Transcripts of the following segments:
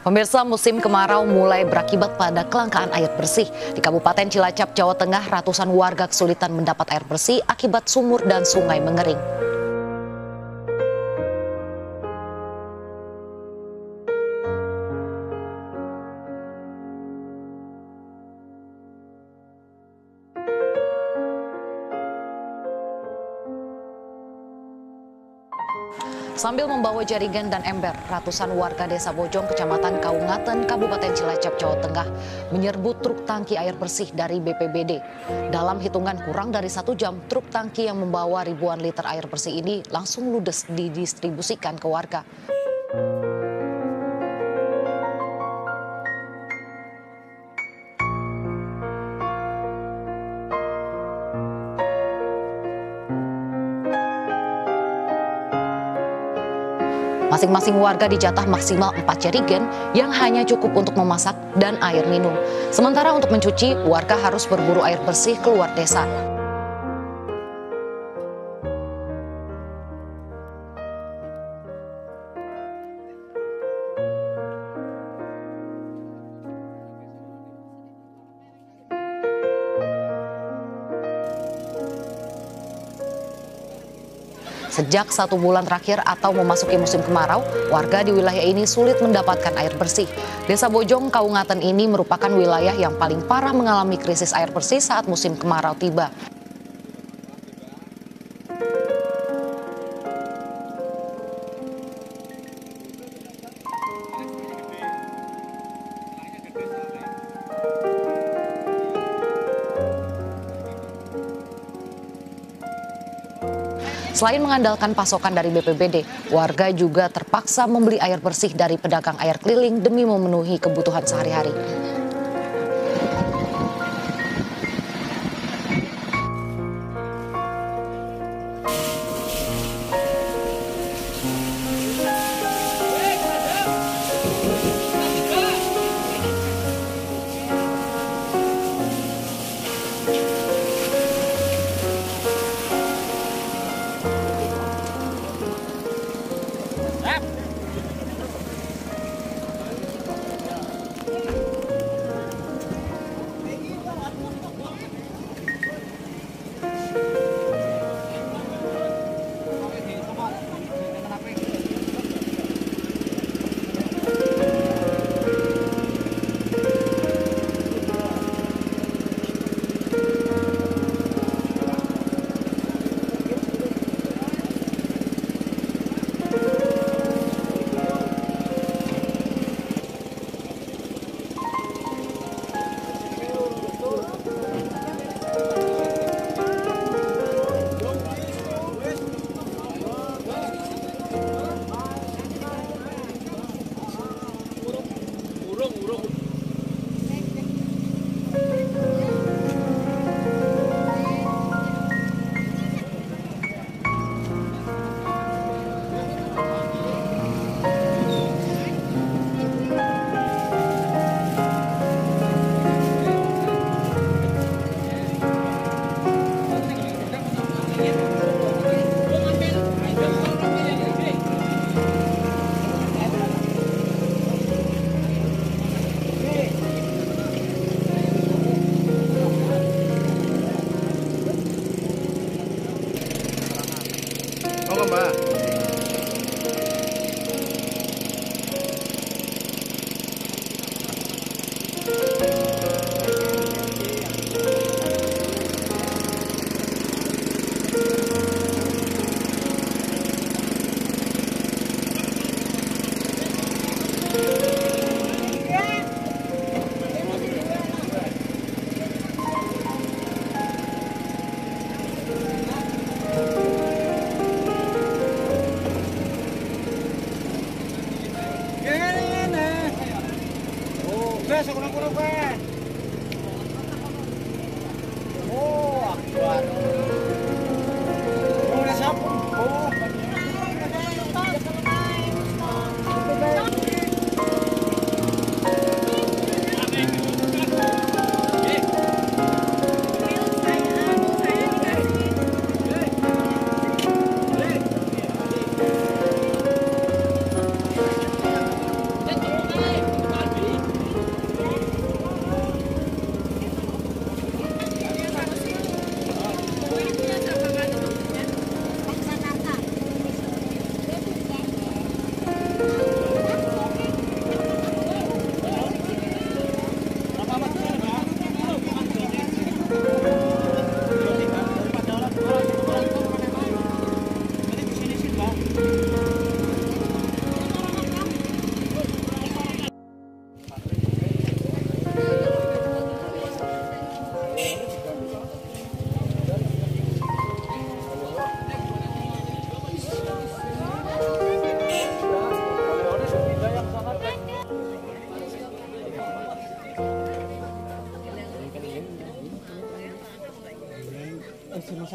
Pemirsa musim kemarau mulai berakibat pada kelangkaan air bersih. Di Kabupaten Cilacap, Jawa Tengah, ratusan warga kesulitan mendapat air bersih akibat sumur dan sungai mengering. Sambil membawa jaringan dan ember, ratusan warga desa Bojong, kecamatan Kaungaten, Kabupaten Cilacap, Jawa Tengah, menyerbu truk tangki air bersih dari BPBD. Dalam hitungan kurang dari satu jam, truk tangki yang membawa ribuan liter air bersih ini langsung ludes didistribusikan ke warga. Masing-masing warga dijatah maksimal 4 jerigen yang hanya cukup untuk memasak dan air minum. Sementara untuk mencuci, warga harus berburu air bersih keluar desa. Sejak satu bulan terakhir atau memasuki musim kemarau, warga di wilayah ini sulit mendapatkan air bersih. Desa Bojong, Kaungaten ini merupakan wilayah yang paling parah mengalami krisis air bersih saat musim kemarau tiba. Selain mengandalkan pasokan dari BPBD, warga juga terpaksa membeli air bersih dari pedagang air keliling demi memenuhi kebutuhan sehari-hari. 少恭，少恭，快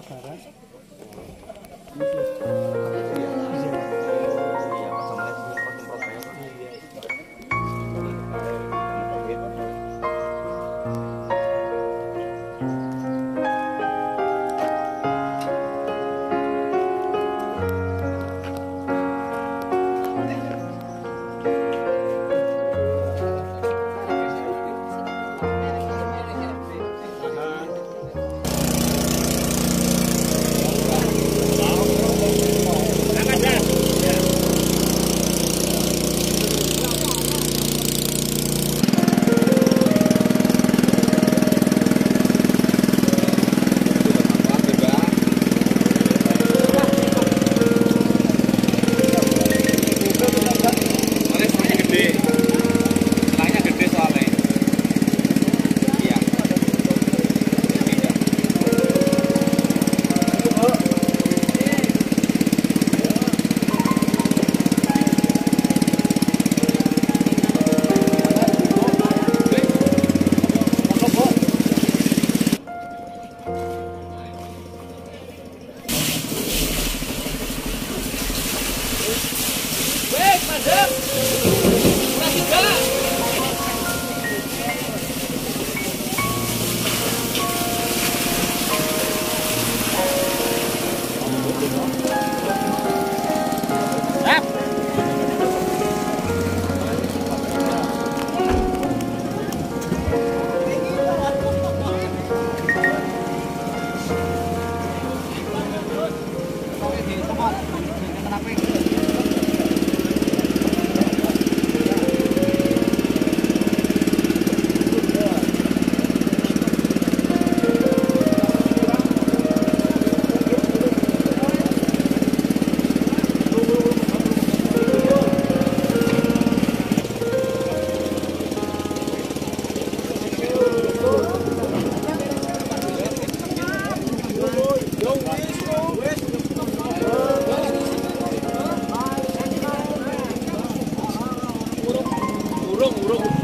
cara. 우럭 우럭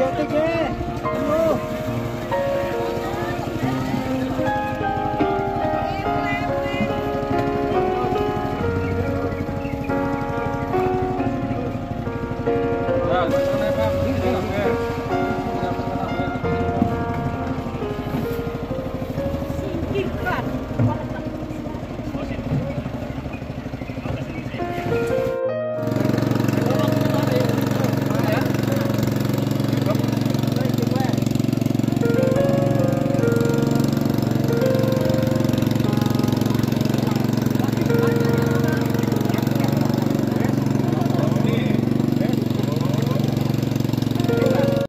get again.